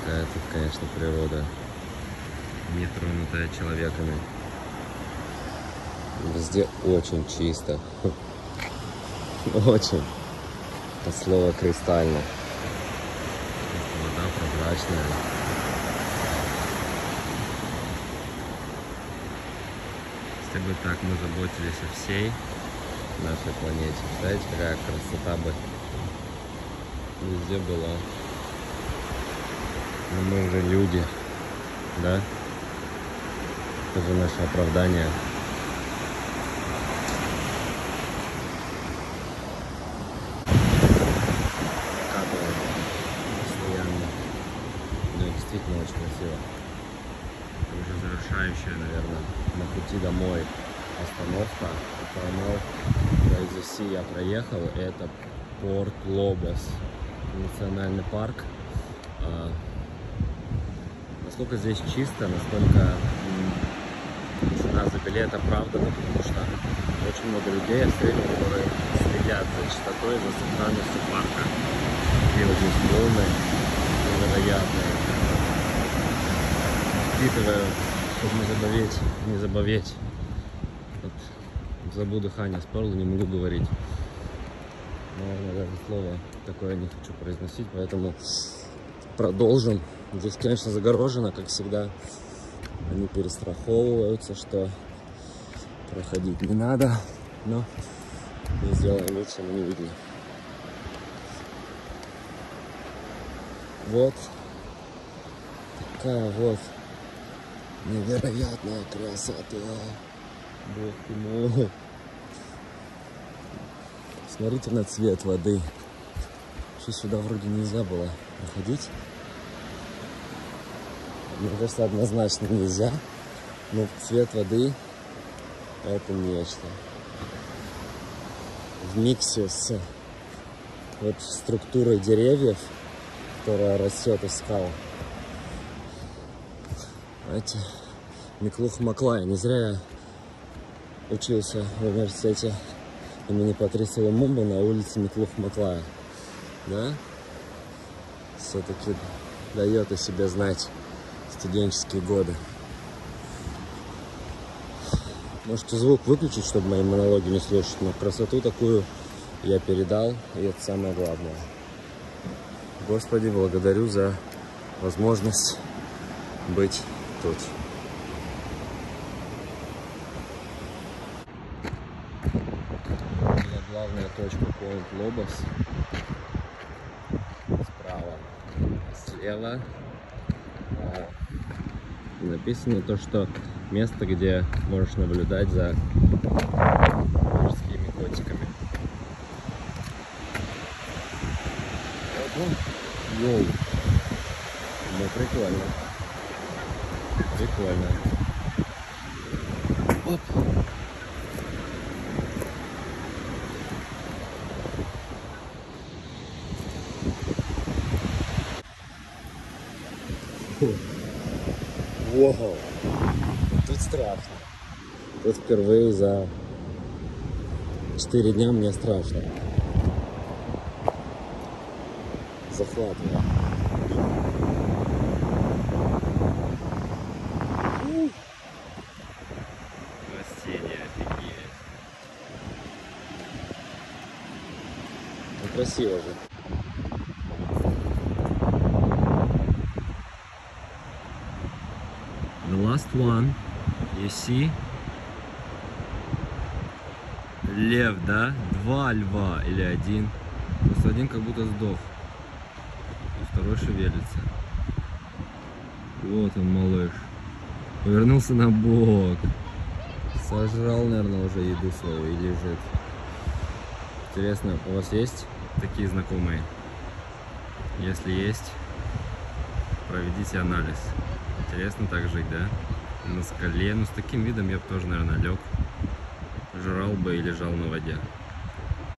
Такая тут, конечно, природа, не тронутая человеками. Везде очень чисто. Очень. Это слово кристально. Вода прозрачная. Если бы так мы заботились о всей нашей планете, представляете, какая красота бы везде была. Но мы же люди, да? Это же наше оправдание. Накатывает постоянно. И действительно очень красиво. Уже завершающая, наверное, на пути домой остановка. До Изуси я проехал. Это Порт Лобос, национальный парк. Насколько здесь чисто, насколько цена за билет оправдана, потому что очень много людей я встретил, которые следят за чистотой, за сохранностью парка. И вот здесь волны невероятные. Впитываю, чтобы не заболеть, не заболеть. Вот, забуду дыхание сперло, не могу говорить. Наверное, даже слово такое не хочу произносить, поэтому продолжим. Здесь, конечно, загорожено, как всегда. Они перестраховываются, что проходить не надо, но мы сделаем что мы не видели. Вот такая вот невероятная красота. Бог мой. Смотрите на цвет воды. Что сюда вроде нельзя было проходить. Мне кажется, однозначно нельзя. Но цвет воды это нечто. В миксе с вот структурой деревьев, которая растет из скал. Знаете, Миклух Маклай. Не зря я учился в университете имени Патриса Лумумба на улице Миклух Маклая. Да? Все-таки дает о себе знать студенческие годы. Можете звук выключить, чтобы мои монологи не слушать, но красоту такую я передал, и это самое главное. Господи, благодарю за возможность быть тут. Главная точка Point Lobos. Слева. А, Написано то, что место, где можешь наблюдать за морскими котиками. Йоу. Ну, прикольно. Прикольно. Оп. Вау. Тут страшно. Тут впервые за 4 дня мне страшно. Захватывает. Растения офигеть. Ну, красиво же. One, you see? Лев, да? Два льва или один. Просто один как будто сдох. А второй шевелится. Вот он, малыш. Повернулся на бок. Сожрал, наверное, уже еду свою и лежит. Интересно, у вас есть такие знакомые? Если есть, проведите анализ. Интересно так жить, да? На скале. Ну, с таким видом я бы тоже, наверное, лег. Жрал бы и лежал на воде.